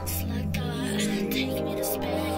Looks like God take me to space.